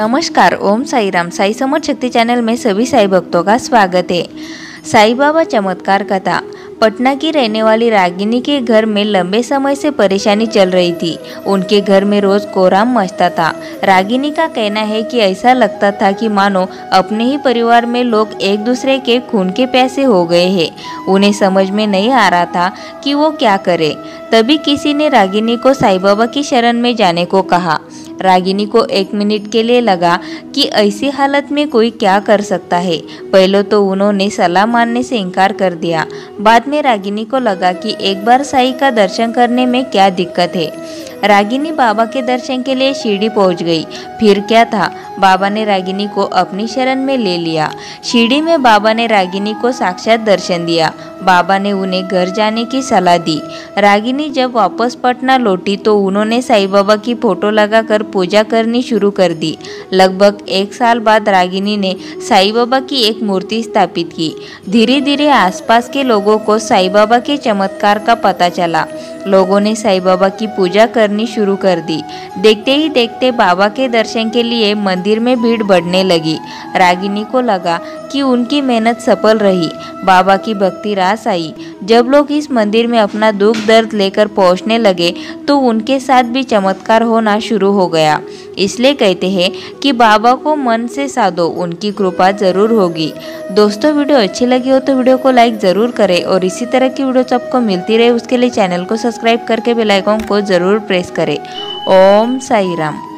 नमस्कार, ओम साई राम साई समर्थ शक्ति चैनल में सभी साई भक्तों का स्वागत है साई बाबा चमत्कार कथा. पटना की रहने वाली रागिनी के घर में लंबे समय से परेशानी चल रही थी. उनके घर में रोज कोराम मचता था. रागिनी का कहना है कि ऐसा लगता था कि मानो अपने ही परिवार में लोग एक दूसरे के खून के पैसे हो गए हैं. उन्हें समझ में नहीं आ रहा था कि वो क्या करे. तभी किसी ने रागिनी को साई बाबा की शरण में जाने को कहा. रागिनी को एक मिनट के लिए लगा कि ऐसी हालत में कोई क्या कर सकता है। पहले तो उन्होंने सलाह मानने से इनकार कर दिया। बाद में रागिनी को लगा कि एक बार साई का दर्शन करने में क्या दिक्कत है। रागिनी बाबा के दर्शन के लिए शिरडी पहुँच गई। फिर क्या था? बाबा ने रागिनी को अपनी शरण में ले लिया। शिरडी में बाबा ने रागिनी को साक्षात दर्शन दिया। बाबा ने उन्हें घर जाने की सलाह दी। रागिनी जब वापस पटना लौटी तो उन्होंने साईं बाबा की फ़ोटो लगाकर पूजा करनी शुरू कर दी। लगभग एक साल बाद रागिनी ने साईं बाबा की एक मूर्ति स्थापित की। धीरे धीरे आसपास के लोगों को साईं बाबा के चमत्कार का पता चला। लोगों ने साईं बाबा की पूजा करनी शुरू कर दी। देखते ही देखते बाबा के दर्शन के लिए मंदिर में भीड़ बढ़ने लगी। रागिनी को लगा कि उनकी मेहनत सफल रही। बाबा की भक्ति रास आई। जब लोग इस मंदिर में अपना दुख दर्द लेकर पहुँचने लगे तो उनके साथ भी चमत्कार होना शुरू हो गया। इसलिए कहते हैं कि बाबा को मन से साधो, उनकी कृपा ज़रूर होगी। दोस्तों, वीडियो अच्छी लगी हो तो वीडियो को लाइक ज़रूर करें और इसी तरह की वीडियो सबको मिलती रहे, उसके लिए चैनल को सब्सक्राइब करके बेलाइकॉन को ज़रूर प्रेस करें। ओम साई राम